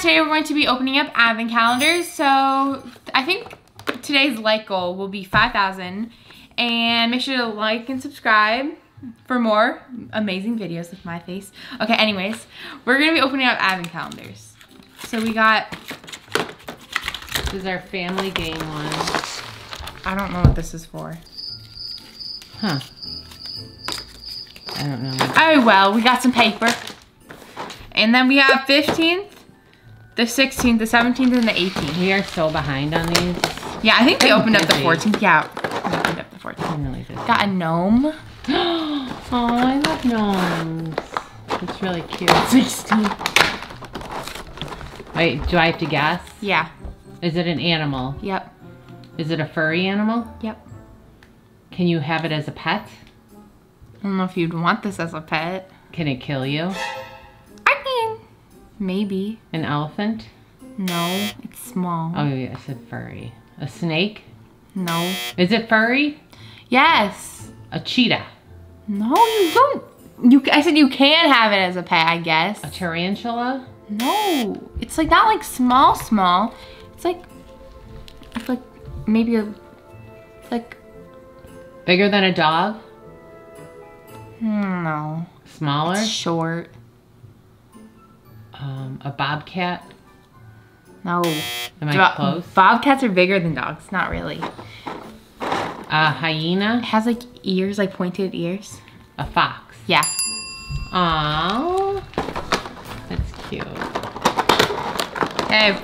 today we're going to be opening up advent calendars. So I think today's like goal will be 5,000. And make sure to like and subscribe for more amazing videos with my face. Okay, anyways, we're gonna be opening up advent calendars. So we got, This is our family game one. I don't know what this is for. Huh. I don't know. Oh well, we got some paper. And then we have 15th, the 16th, the 17th, and the 18th. We are so behind on these. Yeah, I think we opened up the 14th. Yeah, we opened up the 14th. I'm really busy. Got a gnome. oh, I love gnomes. It's really cute. 16. Wait, do I have to guess? Yeah, Is it an animal? yep, Is it a furry animal? yep. Can you have it as a pet? I don't know if you'd want this as a pet. Can it kill you? Maybe. An elephant? No, it's small. Oh, yeah, I said furry. A snake? No. Is it furry? Yes. A cheetah? No, you don't. You. I said you can have it as a pet, I guess. A tarantula? No, it's like not like small, small. It's like, it's like maybe a, it's like Bigger than a dog? hmm, no, Smaller? it's short. Um, a bobcat? No. Am I Bo- close? Bobcats are bigger than dogs. Not really. A hyena? It has like ears, like pointed ears. A fox? Yeah. Aww. That's cute. Okay.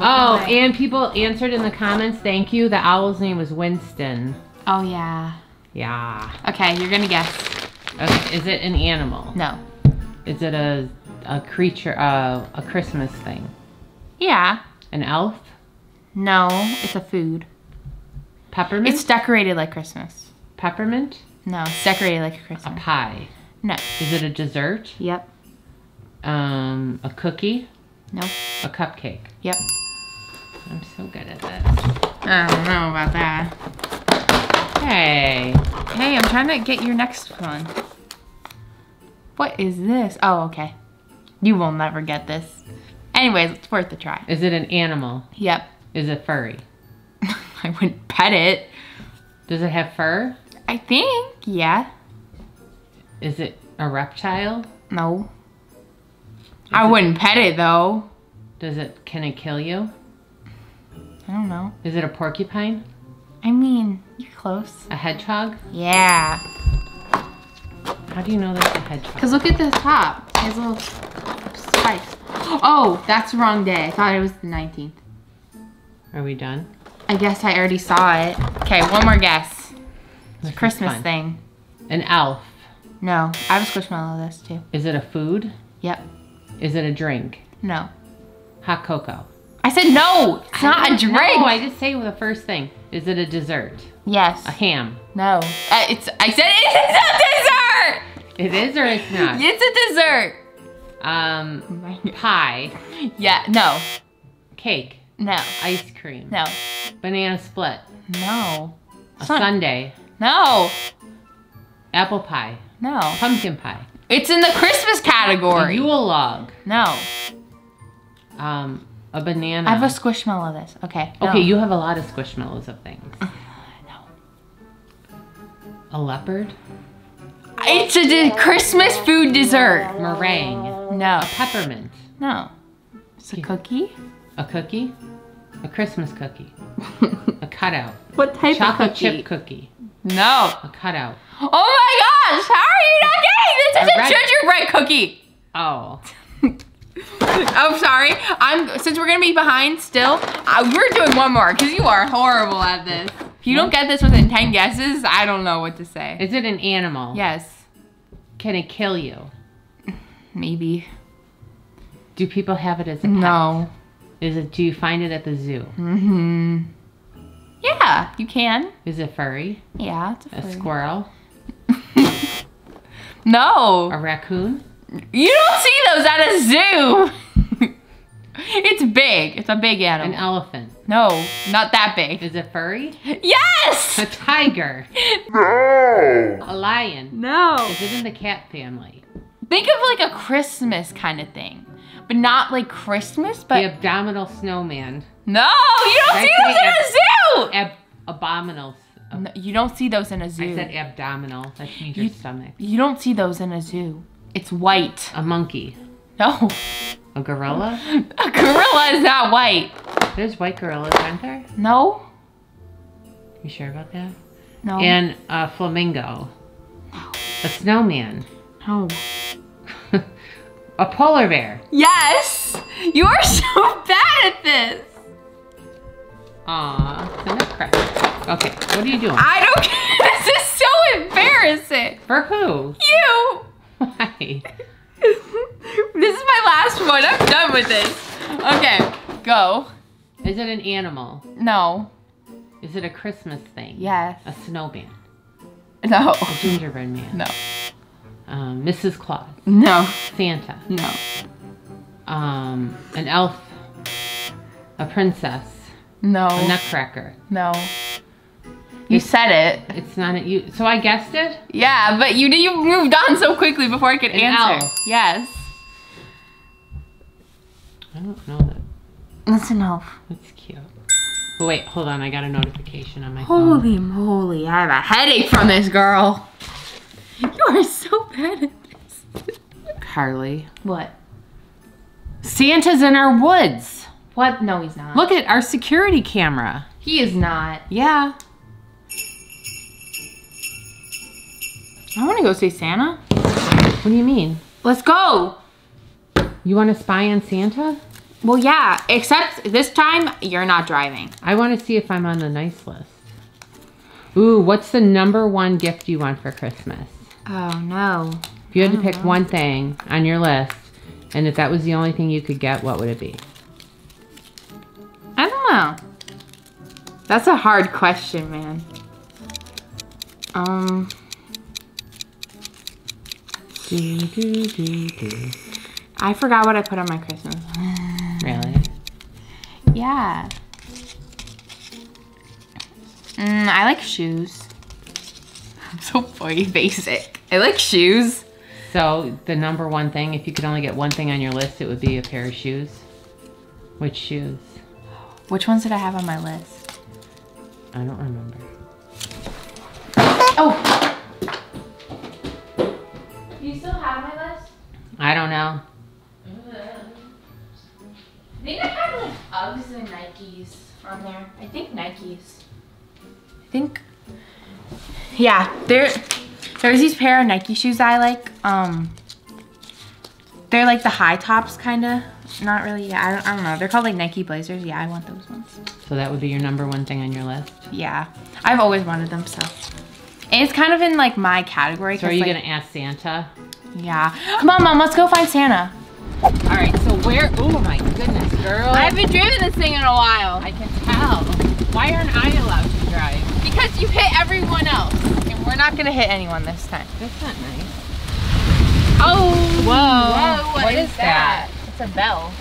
Oh, and people answered in the comments, thank you. The owl's name was Winston. Oh yeah. Yeah. Okay, you're gonna guess. Okay, is it an animal? No. Is it a, a creature, uh, a Christmas thing? Yeah. An elf? No, it's a food. Peppermint? It's decorated like Christmas. peppermint? No, it's decorated like a A pie? No. Is it a dessert? Yep. Um, a cookie? No. A cupcake? Yep. I'm so good at this. I don't know about that. Hey. Hey, I'm trying to get your next one. What is this? Oh, okay. You will never get this. Anyways, it's worth a try. Is it an animal? Yep. Is it furry? I wouldn't pet it. Does it have fur? I think. Yeah. Is it a reptile? No. I wouldn't pet it though. Does it, can it kill you? I don't know. Is it a porcupine? I mean, you're close. A hedgehog? Yeah. How do you know that's a hedgehog? Cause look at the top. It little spikes. Oh, that's the wrong day. I thought it was the 19th. Are we done? I guess I already saw it. Okay, one more guess. This is Christmas fun. thing. An elf. No, I have a squishmallow this too. Is it a food? Yep. Is it a drink? No. Hot cocoa. I said no. It's not a drink. know. I just say the first thing. Is it a dessert? yes. A ham. No. Uh, it's. I said it's a dessert. It is or it's not? It's a dessert. Um, pie. Yeah. No. Cake. No. Ice cream. No. Banana split. No. A Son- sundae. No. Apple pie. No. Pumpkin pie. It's in the Christmas category. A. Yule log. No. Um, a banana. I have a squishmallow of this. Okay. no. Okay, you have a lot of squishmallows of things. No. A leopard. It's a Christmas food dessert. Meringue. No. Peppermint. No. It's a cookie. A cookie. A Christmas cookie. A cutout. what type Chocolate of cookie? chip cookie. No. A cutout. Oh my gosh! How are you not getting this? A It's a red- gingerbread cookie. Oh. I'm sorry. I'm since we're gonna be behind still. Uh, we're doing one more because you are horrible at this. If you don't get this within ten guesses, I don't know what to say. Is it an animal? Yes, Can it kill you? maybe. Do people have it as a pet? No. Is it? Do you find it at the zoo? Mm-hmm. Yeah, you can. Is it furry? Yeah, it's a, A furry. squirrel? No, A raccoon? you don't see those at a zoo. it's big. It's a big animal. An elephant? No, not that big. Is it furry? Yes. A tiger? No! A lion? No. Is it in the cat family? Think of like a Christmas kind of thing. but not like Christmas. But the abdominal snowman. no, you don't I see those in a zoo. Ab- abominals. No, you don't see those in a zoo. I said abdominal. That means your stomach. you don't see those in a zoo. It's white. A monkey. No, A gorilla. a gorilla is not white. There's white gorillas, aren't there? No, You sure about that? no, And a flamingo. No. A snowman. no. a polar bear. Yes, you are so bad at this. Aw, it's a nutcracker. Okay, what are you doing? I don't care. This is so embarrassing. For who? You. Why? this is my last one. I'm done with this. Okay, go. Is it an animal? No. Is it a Christmas thing? Yes. A snowman? No. A gingerbread man? No. Um, Mrs. Claus? No. Santa? No. Um, an elf? A princess? No. A nutcracker? No. You said it. It's not a you. So I guessed it. Yeah, but you you moved on so quickly before I could An answer. elf. Yes. I don't know that. That's an elf. That's cute. Oh, wait, hold on. I got a notification on my phone. Holy moly, I have a headache from this girl. You are so bad at this. Carlie. What? Santa's in our woods. What? No, he's not. Look at our security camera. He is not. Yeah. I want to go see Santa. What do you mean? Let's go. You want to spy on Santa? Well, yeah, except this time you're not driving. I want to see if I'm on the nice list. Ooh, what's the number one gift you want for Christmas? Oh, no. If you had to pick one thing on your list, and if that was the only thing you could get, what would it be? I don't know. That's a hard question, man. Um, do, do, do. I forgot what I put on my Christmas. Really? Yeah. Mm, I like shoes. I'm so boy basic. I like shoes. So the number one thing, if you could only get one thing on your list, it would be a pair of shoes. Which shoes? Which ones did I have on my list? I don't remember. Oh. Do you still have my list? I don't know. I think I have like Uggs and Nikes on there. I think Nikes. I think. Yeah, there. There's these pair of Nike shoes I like. Um, they're like the high tops, kind of. Not really. Yeah, I don't, I don't know. They're called like Nike Blazers. Yeah, I want those ones. So that would be your number one thing on your list. Yeah, I've always wanted them. So, and it's kind of in like my category. So are 'cause, you like, gonna ask Santa? Yeah. Come on, mom. Let's go find Santa. All right. So where? Oh my goodness, girl! I haven't driven this thing in a while. I can tell. Why aren't I allowed to drive? Because you hit everyone else. And we're not gonna hit anyone this time. That's not nice. Oh! Whoa. What is that? It's a bell.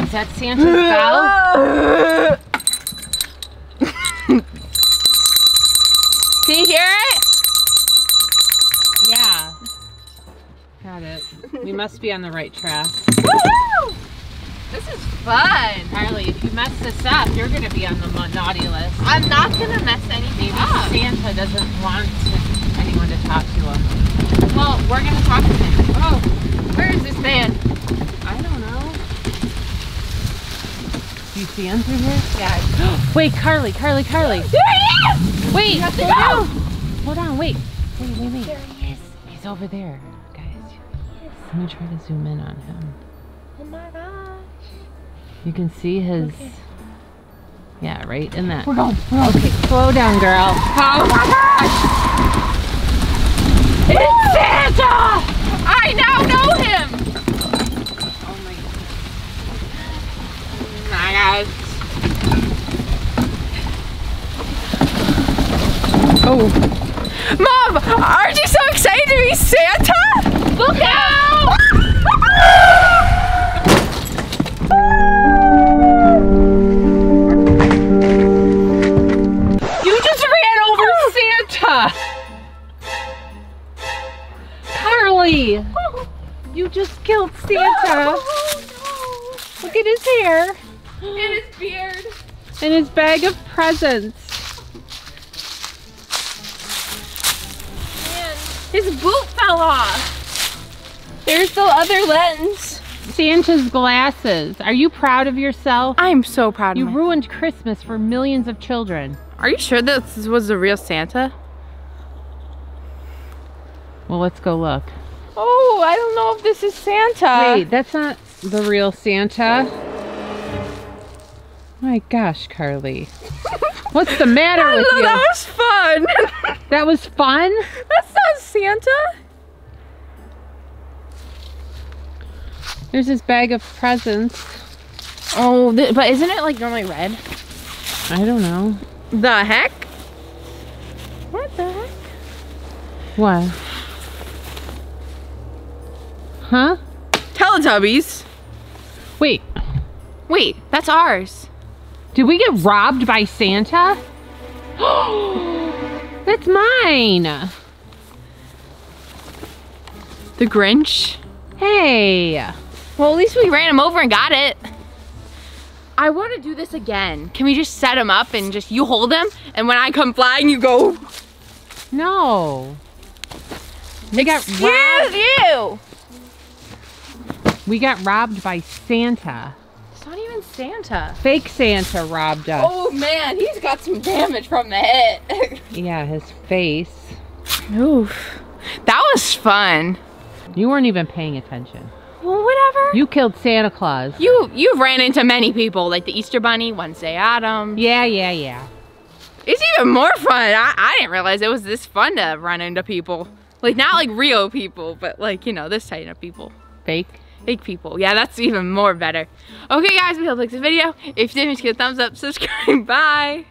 Is that Santa's bell? Can you hear it? Yeah. Got it. We must be on the right track. Woohoo! This is fun. Carlie, if you mess this up, you're gonna be on the naughty list. I'm not gonna mess anything Maybe up. Santa doesn't want anyone to talk to him. Well, we're gonna talk to him. Oh, Where is this man? I don't know. Do you see him through here? Yeah. Wait, Carlie, Carlie, Carlie. There he is! Wait, to hold go. on. Hold on, wait. Wait, wait, wait. There he is. He's over there, Let me try to zoom in on him. Oh my gosh. You can see his. Yeah, right in that. We're going. We're going. Okay, slow down, girl. Oh my gosh! It's Santa! I now know him! Oh my my gosh. Oh. Mom, aren't you so excited to be Santa? Look out! You just ran over Santa! Carlie! You just killed Santa! Oh, Look at his hair And his beard. and his bag of presents. His boot fell off. There's the other lens. Santa's glasses. Are you proud of yourself? I'm so proud You of you. ruined Christmas for millions of children. Are you sure this was the real Santa? Well, let's go look. Oh, I don't know if this is Santa. Wait, that's not the real Santa. My gosh, Carlie. What's the matter I with know, you? that was fun. That was fun? That's not Santa. There's this bag of presents. Oh, th- but isn't it like normally red? I don't know. The heck? What the heck? What? Huh? Teletubbies. Wait, Wait, that's ours. did we get robbed by Santa? That's mine. The Grinch. Hey. Well, at least we ran him over and got it. I want to do this again. Can we just set him up and just you hold him, and when I come flying, you go. No. We got robbed. you. We got robbed by Santa. It's not even Santa. Fake Santa robbed us. Oh man, he's got some damage from the hit. Yeah, his face. Oof. That was fun. You weren't even paying attention. Well, whatever. You killed Santa Claus. You you ran into many people, like the Easter Bunny, Wednesday Addams. Yeah, yeah, yeah. It's even more fun. I, I didn't realize it was this fun to run into people. Like not like real people, but like, you know, this type of people. Fake. Fake people. Yeah, that's even more better. Okay guys, we hope you liked the video. If you did, make give a thumbs up, subscribe. Bye.